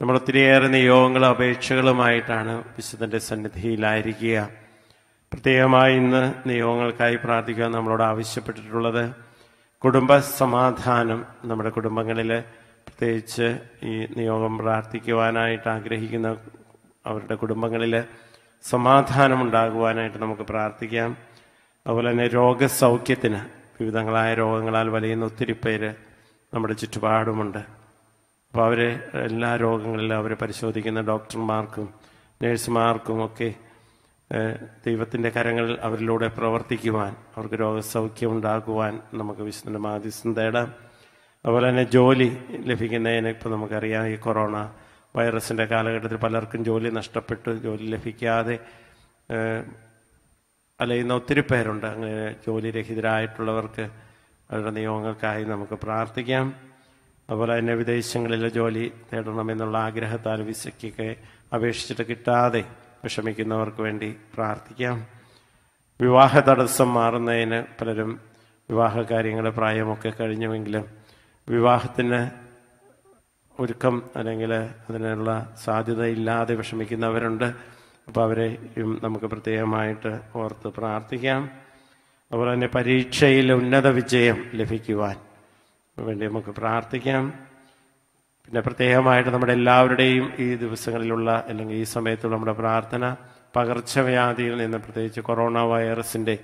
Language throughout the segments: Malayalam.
നമ്മൾ ഒത്തിരിയേറെ നിയോഗങ്ങളും അപേക്ഷകളുമായിട്ടാണ് വിശുദ്ധന്റെ സന്നിധിയിലായിരിക്കുക. പ്രത്യേകമായി ഇന്ന് നിയോഗങ്ങൾക്കായി പ്രാർത്ഥിക്കാൻ നമ്മളോട് ആവശ്യപ്പെട്ടിട്ടുള്ളത് കുടുംബ സമാധാനം നമ്മുടെ കുടുംബങ്ങളിൽ പ്രത്യേകിച്ച് ഈ നിയോഗം പ്രാർത്ഥിക്കുവാനായിട്ട് ആഗ്രഹിക്കുന്ന അവരുടെ കുടുംബങ്ങളിൽ സമാധാനം ഉണ്ടാകുവാനായിട്ട് നമുക്ക് പ്രാർത്ഥിക്കാം. അതുപോലെ തന്നെ രോഗസൗഖ്യത്തിന് വിവിധങ്ങളായ രോഗങ്ങളാൽ വലയുന്ന ഒത്തിരി പേര് നമ്മുടെ ചുറ്റുപാടുമുണ്ട്. അപ്പോൾ അവരെ എല്ലാ രോഗങ്ങളിലും അവരെ പരിശോധിക്കുന്ന ഡോക്ടർമാർക്കും നേഴ്സുമാർക്കും ഒക്കെ ദൈവത്തിന്റെ കരങ്ങളിൽ അവരിലൂടെ പ്രവർത്തിക്കുവാൻ അവർക്ക് രോഗസൗഖ്യം ഉണ്ടാക്കുവാൻ നമുക്ക് വിശുദ്ധന്റെ മാധ്യസ്ഥം തേടാം. അതുപോലെ തന്നെ ജോലി ലഭിക്കുന്നതിന് ഇപ്പോൾ നമുക്കറിയാം ഈ കൊറോണ വൈറസിന്റെ കാലഘട്ടത്തിൽ പലർക്കും ജോലി നഷ്ടപ്പെട്ടു ജോലി ലഭിക്കാതെ അലയുന്ന ഒത്തിരി പേരുണ്ട്. അങ്ങനെ ജോലി രഹിതരായിട്ടുള്ളവർക്ക് അവരുടെ നിയോഗങ്ങൾക്കായി നമുക്ക് പ്രാർത്ഥിക്കാം. അതുപോലെ തന്നെ വിദേശങ്ങളിലെ ജോലി തേടണമെന്നുള്ള ആഗ്രഹത്താൽ വിസയ്ക്കൊക്കെ അപേക്ഷിച്ചിട്ട് കിട്ടാതെ വിഷമിക്കുന്നവർക്ക് വേണ്ടി പ്രാർത്ഥിക്കാം. വിവാഹ തടസ്സം മാറുന്നതിന് പലരും വിവാഹ കാര്യങ്ങൾ പ്രായമൊക്കെ കഴിഞ്ഞുവെങ്കിലും വിവാഹത്തിന് ഒരുക്കം അല്ലെങ്കിൽ അതിനുള്ള സാധ്യതയില്ലാതെ വിഷമിക്കുന്നവരുണ്ട്. അപ്പോൾ അവരെ നമുക്ക് പ്രത്യേകമായിട്ട് ഓർത്ത് പ്രാർത്ഥിക്കാം. അതുപോലെ തന്നെ പരീക്ഷയിൽ ഉന്നത വിജയം ലഭിക്കുവാൻ വേണ്ടി നമുക്ക് പ്രാർത്ഥിക്കാം. പിന്നെ പ്രത്യേകമായിട്ട് നമ്മുടെ എല്ലാവരുടെയും ഈ ദിവസങ്ങളിലുള്ള അല്ലെങ്കിൽ ഈ സമയത്തുള്ള നമ്മുടെ പ്രാർത്ഥന പകർച്ചവ്യാധിയിൽ നിന്ന് പ്രത്യേകിച്ച് കൊറോണ വൈറസിന്റെ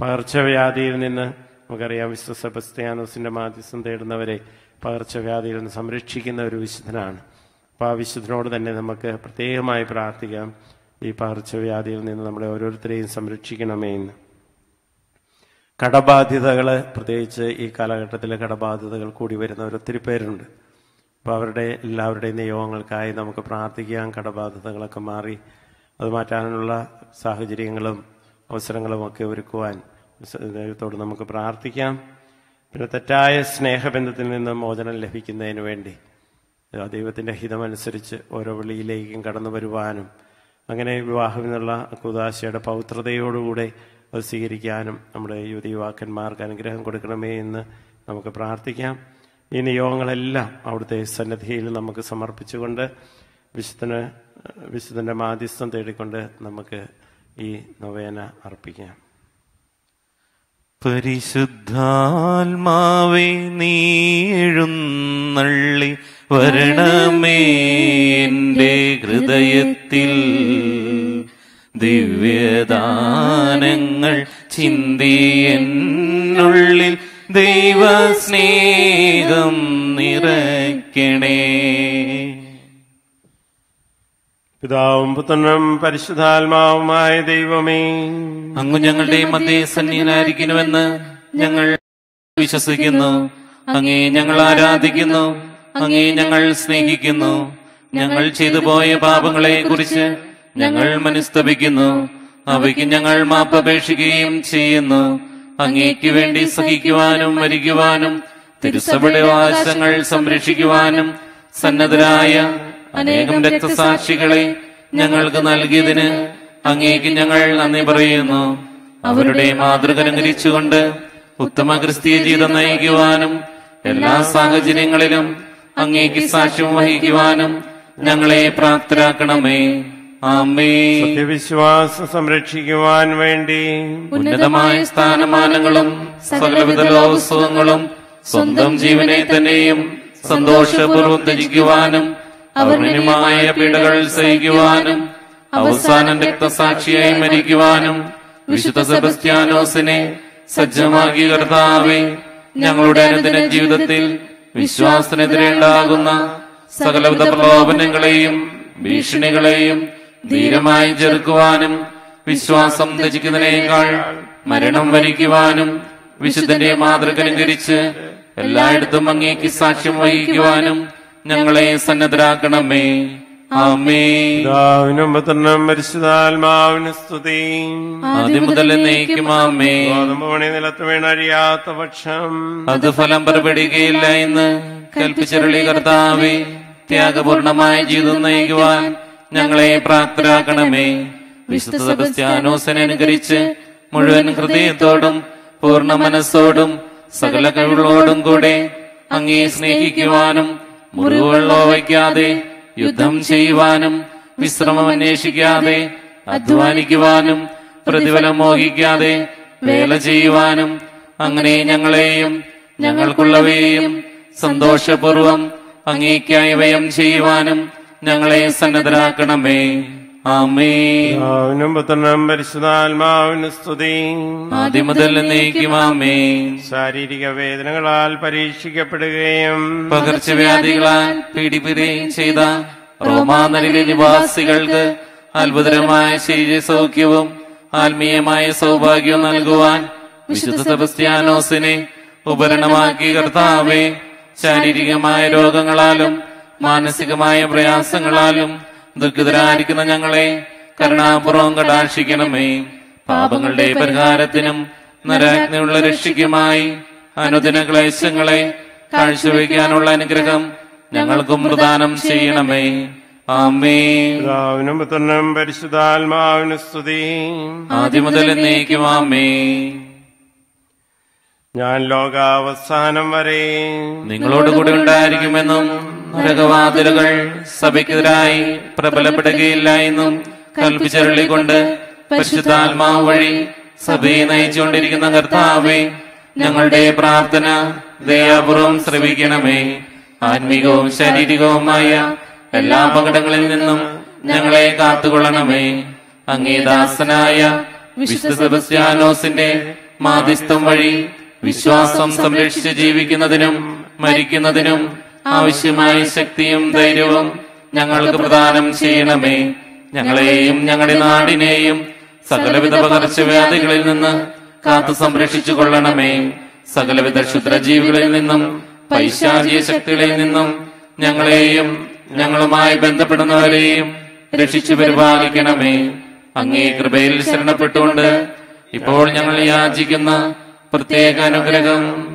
പകർച്ചവ്യാധിയിൽ നിന്ന് നമുക്കറിയാം വിശ്വ സെബസ്ത്യാനോസിന്റെ മാധ്യസ്ഥം തേടുന്നവരെ പകർച്ചവ്യാധിയിൽ നിന്ന് സംരക്ഷിക്കുന്ന ഒരു വിശുദ്ധനാണ്. അപ്പോൾ ആ വിശുദ്ധനോട് തന്നെ നമുക്ക് പ്രത്യേകമായി പ്രാർത്ഥിക്കാം. ഈ പകർച്ചവ്യാധിയിൽ നിന്ന് നമ്മളെ ഓരോരുത്തരെയും സംരക്ഷിക്കണമേ എന്ന്. കടബാധ്യതകൾ പ്രത്യേകിച്ച് ഈ കാലഘട്ടത്തിൽ കടബാധ്യതകൾ കൂടി വരുന്നവർ ഒത്തിരി പേരുണ്ട്. അപ്പോൾ അവരുടെ എല്ലാവരുടെയും നിയോഗങ്ങൾക്കായി നമുക്ക് പ്രാർത്ഥിക്കാം. കടബാധ്യതകളൊക്കെ മാറി അത് മാറ്റാനുള്ള സാഹചര്യങ്ങളും അവസരങ്ങളും ഒക്കെ ഒരുക്കുവാൻ ദൈവത്തോട് നമുക്ക് പ്രാർത്ഥിക്കാം. പിന്നെ തെറ്റായ സ്നേഹബന്ധത്തിൽ നിന്ന് മോചനം ലഭിക്കുന്നതിന് വേണ്ടി ദൈവത്തിന്റെ ഹിതമനുസരിച്ച് ഓരോ വിളിയിലേക്കും കടന്നു വരുവാനും അങ്ങനെ വിവാഹം എന്നുള്ള കുദാശയുടെ പൗത്രതയോടുകൂടെ അത് സ്വീകരിക്കാനും നമ്മുടെ യുവതി യുവാക്കന്മാർക്ക് അനുഗ്രഹം കൊടുക്കണമേ എന്ന് നമുക്ക് പ്രാർത്ഥിക്കാം. ഈ നിയോഗങ്ങളെല്ലാം അവിടുത്തെ സന്നദ്ധിയിൽ നമുക്ക് സമർപ്പിച്ചുകൊണ്ട് വിശുദ്ധന് വിശുദ്ധന്റെ മാധ്യസ്ഥം തേടിക്കൊണ്ട് നമുക്ക് ഈ നൊവേന അർപ്പിക്കാം. പരിശുദ്ധാത്മാവേ നീഴുന്നള്ളി വരണമേ. എന്റെ ഹൃദയത്തിൽ ദിവ്യദാനങ്ങൾ ചിന്തി എന്നുള്ളിൽ ദൈവസ്നേഹം നിറയ്ക്കണേ. പിതാവും പുത്രനും പരിശുദ്ധാത്മാവുമായ ദൈവമേ അങ്ങ് ഞങ്ങളുടെ മധ്യേ സന്നിധനായിരിക്കുന്നുവെന്ന് ഞങ്ങൾ വിശ്വസിക്കുന്നു. അങ്ങേ ഞങ്ങൾ ആരാധിക്കുന്നു. അങ്ങേ ഞങ്ങൾ സ്നേഹിക്കുന്നു. ഞങ്ങൾ ചെയ്തു പോയ പാപങ്ങളെ കുറിച്ച് ഞങ്ങൾ മനസ്തപിക്കുന്നു. അവയ്ക്ക് ഞങ്ങൾ മാപ്പപേക്ഷിക്കുകയും ചെയ്യുന്നു. അങ്ങേക്ക് വേണ്ടി സഹിക്കുവാനും മരിക്കുവാനും തിരുസഭയുടെ വാശങ്ങൾ സംരക്ഷിക്കുവാനും സന്നദ്ധരായ അനേകം രക്തസാക്ഷികളെ ഞങ്ങൾക്ക് നൽകിയതിന് അങ്ങേക്ക് ഞങ്ങൾ നന്ദി പറയുന്നു. അവരുടെ മാതൃക അനുകരിച്ചുകൊണ്ട് ഉത്തമ ക്രിസ്തീയ ജീവിതം നയിക്കുവാനും എല്ലാ സാഹചര്യങ്ങളിലും അങ്ങേക്ക് സാക്ഷ്യം വഹിക്കുവാനും ഞങ്ങളെ പ്രാപ്തരാക്കണമേ. സത്യവിശ്വാസം സംരക്ഷിക്കുവാൻ വേണ്ടി ഉന്നതമായ സ്ഥാനമാനങ്ങളും സകലവിധ ലോകസുഖങ്ങളും സ്വന്തം ജീവനെ തന്നെയും സന്തോഷപൂർവം ത്യജിക്കുവാനും അവർണിമായ പീഡകൾ സഹിക്കുവാനും അവസാനം രക്തസാക്ഷിയായി മരിക്കുവാനും വിശുദ്ധ സെബസ്ത്യാനോസിനെ സജ്ജമാക്കി കർത്താവെ ഞങ്ങളുടെ അനുദിന ജീവിതത്തിൽ വിശ്വാസത്തിനെതിരെ ഉണ്ടാകുന്ന സകലവിധ പ്രലോഭനങ്ങളെയും ഭീഷണികളെയും ധീരമായി ചെറുക്കുവാനും വിശ്വാസം ത്യജിക്കുന്നതിനേക്കാൾ മരണം വരിക്കുവാനും വിശുദ്ധന്റെ മാതൃക അനുകരിച്ച് എല്ലായിടത്തും അങ്ങേക്ക് സാക്ഷ്യം വഹിക്കുവാനും ഞങ്ങളെ സന്നദ്ധരാക്കണമേ. നിലത്ത് വീണഴിയാത്ത പക്ഷം അത് ഫലം പുറപ്പെടുകയില്ല എന്ന് കൽപ്പിച്ചരുളി കർത്താവെ ത്യാഗപൂർണമായ ജീവിതം നയിക്കുവാൻ ഞങ്ങളെ പ്രാപ്തരാക്കണമേ. വിശുദ്ധ സെബസ്ത്യാനോസിനെ അനുകരിച്ച് മുഴുവൻ ഹൃദയത്തോടും പൂർണ മനസ്സോടും സകല കഴിവുകളോടും കൂടെ അങ്ങേ സ്നേഹിക്കുവാനും മുറിവുകളോ വയ്ക്കാതെ യുദ്ധം ചെയ്യുവാനും വിശ്രമം അന്വേഷിക്കാതെ അധ്വാനിക്കുവാനും പ്രതിഫലം മോഹിക്കാതെ വേല ചെയ്യുവാനും അങ്ങനെ ഞങ്ങളെയും ഞങ്ങൾക്കുള്ളവയെയും സന്തോഷപൂർവം അങ്ങേക്കായി വ്യയം ചെയ്യുവാനും ഞങ്ങളെ സന്നദ്ധരാക്കണമേ. പുത്രനും പരിശുദ്ധാത്മാവിന് സ്തുതി. ശാരീരിക വേദനകളാൽ പരീക്ഷിക്കപ്പെടുകയും പകർച്ചവ്യാധികളാൽ പീഡിപ്പിക്കുകയും ചെയ്ത റോമാനരിലെ നിവാസികൾക്ക് അത്ഭുതകരമായ ശരീര സൗഖ്യവും ആത്മീയമായ സൗഭാഗ്യവും നൽകുവാൻ വിശുദ്ധ സെബസ്ത്യാനോസിനെ ഉപകരണമാക്കി കർത്താവെ ശാരീരികമായ രോഗങ്ങളാലും മാനസികമായ പ്രയാസങ്ങളാലും ദുഃഖിതരായിരിക്കുന്ന ഞങ്ങളെ കരുണാപൂർവം കടാക്ഷിക്കണമേ. പാപങ്ങളുടെ പരിഹാരത്തിനും നരാജ്ഞയുള്ള രക്ഷയ്ക്കുമായി അനുദിന ക്ലേശങ്ങളെ കാഴ്ചവെക്കാനുള്ള അനുഗ്രഹം ഞങ്ങൾക്കും പ്രദാനം ചെയ്യണമേ. പുത്രനും പരിശുദ്ധാത്മാവിന് സ്തുതി. ആദ്യം മുതൽ എന്നേക്കും ആമേ ഞാൻ ലോകാവസാനം വരെ നിങ്ങളോട് കൂടെ ഉണ്ടായിരിക്കുമെന്നും നരകവാതിലുകൾ സഭയ്ക്കെതിരായി പ്രബലപ്പെടുകയില്ല എന്നും കൽപ്പിച്ചരുളിക്കൊണ്ട് പരിശുദ്ധാത്മാവ് വഴി സഭയെ നയിച്ചുകൊണ്ടിരിക്കുന്ന കർത്താവെ ഞങ്ങളുടെ പ്രാർത്ഥന ദയാപൂർവം ശ്രവിക്കണമേ. ആത്മീകവും ശാരീരികവുമായ എല്ലാ അപകടങ്ങളിൽ നിന്നും ഞങ്ങളെ കാത്തുകൊള്ളണമേ. അങ്ങേദാസനായ വിശുദ്ധ സെബസ്ത്യാനോസിന്റെ മാധ്യസ്ഥം വഴി വിശ്വാസം സംരക്ഷിച്ച് ജീവിക്കുന്നതിനും മരിക്കുന്നതിനും ആവശ്യമായ ശക്തിയും ധൈര്യവും ഞങ്ങൾക്ക് പ്രദാനം ചെയ്യണമേ. ഞങ്ങളെയും ഞങ്ങളുടെ നാടിനെയും സകലവിധ പകർച്ചവ്യാധികളിൽ നിന്ന് കാത്തു സംരക്ഷിച്ചു കൊള്ളണമേ സകലവിധ ക്ഷുദ്രജീവികളിൽ നിന്നും പൈശാചിക ശക്തികളിൽ നിന്നും ഞങ്ങളെയും ഞങ്ങളുമായി ബന്ധപ്പെടുന്നവരെയും രക്ഷിച്ചു പരിപാലിക്കണമേ. അങ്ങേ കൃപയിൽ ശരണപ്പെട്ടുകൊണ്ട് ഇപ്പോൾ ഞങ്ങൾ യാചിക്കുന്ന പ്രത്യേക അനുഗ്രഹം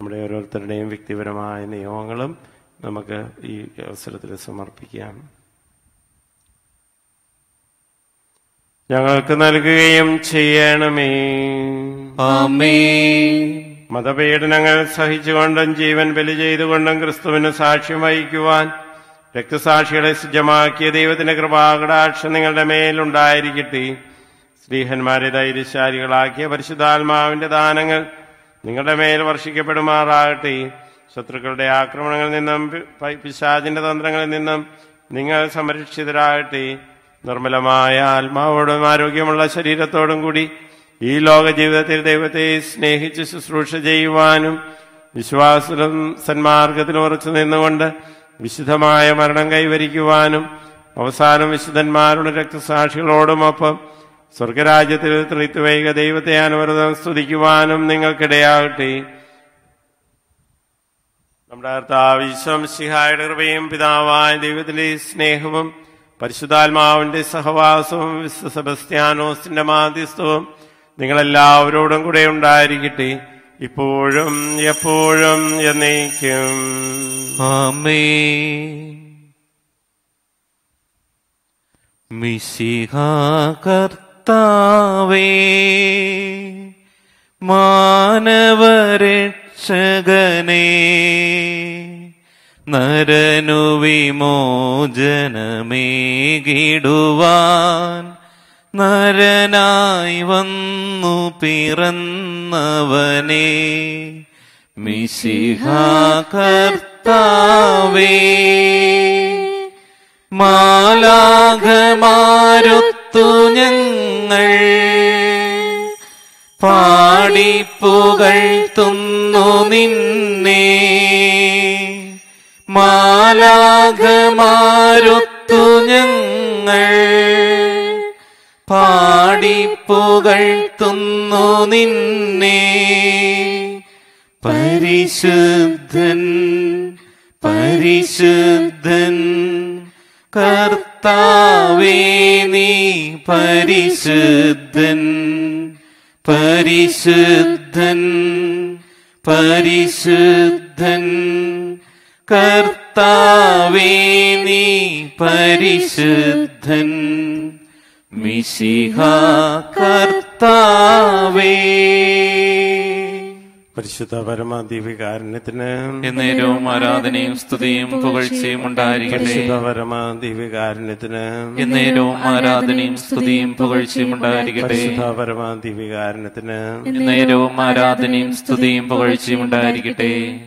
നമ്മുടെ ഓരോരുത്തരുടെയും വ്യക്തിപരമായ നിയമങ്ങളും നമുക്ക് ഈ അവസരത്തിൽ സമർപ്പിക്കാം. ഞങ്ങൾക്ക് നൽകുകയും ചെയ്യണമേ. ആമേ മതപീഡനങ്ങൾ സഹിച്ചുകൊണ്ടും ജീവൻ ബലി ചെയ്തുകൊണ്ടും ക്രിസ്തുവിന് സാക്ഷ്യം വഹിക്കുവാൻ രക്തസാക്ഷികളെ സജ്ജമാക്കിയ ദൈവത്തിന്റെ കൃപാകടാക്ഷം നിങ്ങളുടെ മേലുണ്ടായിരിക്കട്ടെ സ്ത്രീഹന്മാരെ ധൈര്യശാലികളാക്കിയ പരിശുദ്ധാത്മാവിന്റെ ദാനങ്ങൾ നിങ്ങളുടെ മേൽ വർഷിക്കപ്പെടുമാറാകട്ടെ. ശത്രുക്കളുടെ ആക്രമണങ്ങളിൽ നിന്നും പിശാചിന്റെ തന്ത്രങ്ങളിൽ നിന്നും നിങ്ങൾ സംരക്ഷിതരാകട്ടെ. നിർമ്മലമായ ആത്മാവോടും ആരോഗ്യമുള്ള ശരീരത്തോടും കൂടി ഈ ലോക ജീവിതത്തിൽ ദൈവത്തെ സ്നേഹിച്ച് ശുശ്രൂഷ ചെയ്യുവാനും വിശ്വാസത്തിലും സന്മാർഗത്തിലും ഉറച്ചു നിന്നുകൊണ്ട് വിശുദ്ധമായ മരണം കൈവരിക്കുവാനും അവസാനം വിശുദ്ധന്മാരുടെ രക്തസാക്ഷികളോടുമൊപ്പം സ്വർഗരാജ്യത്തിൽ ത്രിത്വൈക ദൈവത്തെ അനുവൃതം സ്തുതിക്കുവാനും നിങ്ങൾക്കിടയാകട്ടെ. നമ്മുടെ കർത്താവിശ്വം സിഹായുടെ കൃപയും പിതാവായ ദൈവത്തിന്റെ സ്നേഹവും പരിശുദ്ധാത്മാവിന്റെ സഹവാസവും വിശ്വ സെബസ്ത്യാനോസിന്റെ മാധ്യസ്ഥവും നിങ്ങളെല്ലാവരോടും കൂടെ ഉണ്ടായിരിക്കട്ടെ. ഇപ്പോഴും എപ്പോഴും എന്നേക്കും. ആമേ മിശിഹ കർത്താവേ മാനവരക്ഷകനേ നരനു വിമോചനമേകിടുവാൻ നരനായി വന്നു പിറന്നവനെ മിശിഹ കർത്താവേ മാലാഘമാരുത്തു ഞങ്ങൾ. പാടിപ്പുകൾ തുന്നു നിന്നെ. മാലാഘമാരുത്തു ഞങ്ങൾ. പാടിപ്പുകൾ തുന്നു നിന്നെ. പരിശുദ്ധൻ പരിശുദ്ധൻ കർത്താവേ നീ പരിശുദ്ധൻ. പരിശുദ്ധൻ പരിശുദ്ധൻ. കർത്താവേ നീ പരിശുദ്ധൻ. മിശിഹ കർത്താവേ. പരിശുദ്ധ പരമാദിവികാരണത്തിന് എന്നേരവും ആരാധനയും സ്തുതിയും പുകഴ്ചയും ഉണ്ടായിരിക്കട്ടെ. പരിശുദ്ധ പരമാദിവികാരണത്തിന് എന്നേരവും ആരാധനയും സ്തുതിയും പുകഴ്ചയും ഉണ്ടായിരിക്കട്ടെ. പരിശുദ്ധ പരമാദിവികാരണത്തിന് എന്നേരവും ആരാധനയും സ്തുതിയും പുകഴ്ചയും ഉണ്ടായിരിക്കട്ടെ.